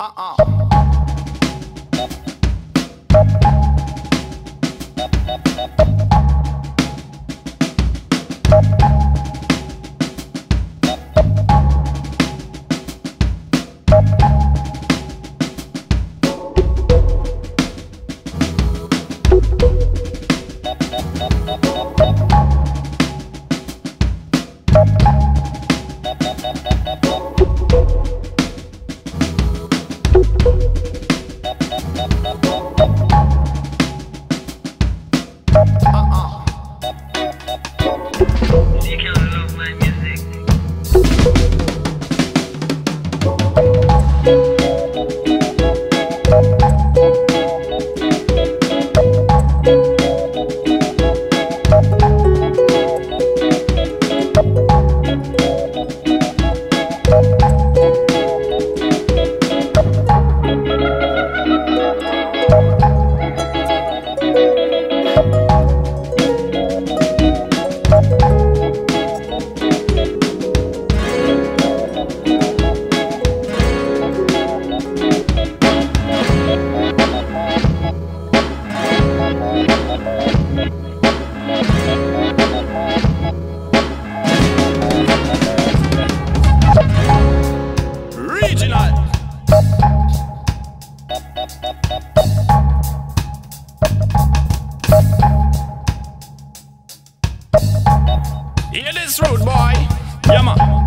You rude, boy. Yeah, man.